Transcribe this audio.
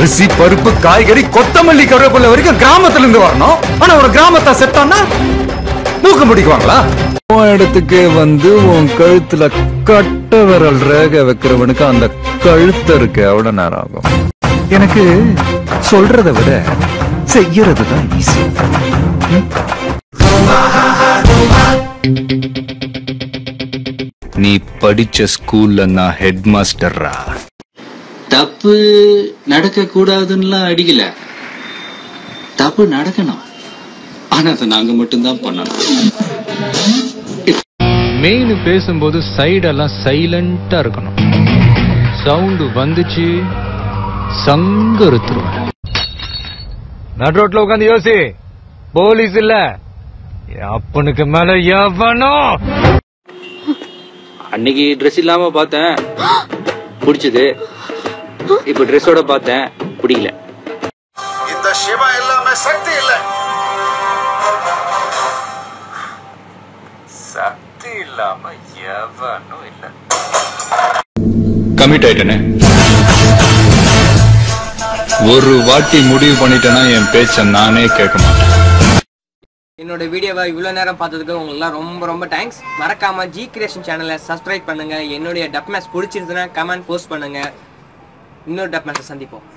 அரிசி பருப்பு காய்கறி கொத்தமல்லி கருவேப்பிலை வரைக்கும் கிராமத்துல இருந்து வரணும். ஆனா ஒரு கிராமத்தை செத்தான்னா மூக்க முடிக்குவாங்களா? உன் இடத்துக்கே வந்து உன் கழுத்துல கட்ட விரல் ரேக வைக்கிறவனுக்கு அந்த கழுத்து இருக்கு. எவ்வளவு நேரம் ஆகும்? எனக்கு சொல்றதை விட செய்யறது தான் ஈஸி நீ படிச்ச ஸ்கூல்ல நான் ஹெட் மாஸ்டர்ரா தப்பு நடக்க கூடாதுன்னுலாம் அடிக்கல. தப்பு நடக்கணும். ஆனா அதை நாங்க மட்டும்தான் பண்ணணும். மெயின் பேசும்போது சைடெல்லாம் சைலண்டா இருக்கணும். சவுண்டு வந்துச்சு சங்கருத்துருவேன் நடு ரோட்ல உட்காந்து யோசி. போலீஸ் இல்ல. அப்பனுக்கு மேல எவனோ? அன்னைக்கு ட்ரெஸ் இல்லாம பார்த்தேன். பிடிச்சது. இப்ப ட்ரெஸ்ஸோட பார்த்தேன். பிடிக்கல. இந்த சிவா இல்லாம சக்தி இல்லை. சக்தி இல்லாம எவனும் இல்ல. கமிட் ஆயிட்டனே. ஒரு வாட்டி முடிவு பண்ணிட்டேன்னா என் பேச்ச நானே கேட்க மாட்டேன். என்னோட வீடியோவை இவ்வளோ நேரம் பார்த்ததுக்கு உங்களுக்குலாம் ரொம்ப ரொம்ப தேங்க்ஸ் மறக்காம ஜி கிரியேஷன் சேனலை சப்ஸ்கிரைப் பண்ணுங்க. என்னுடைய டப் மேட்ச் பிடிச்சிருந்துன்னா கமெண்ட் போஸ்ட் பண்ணுங்க. இன்னொரு டப் மேட்சை சந்திப்போம்.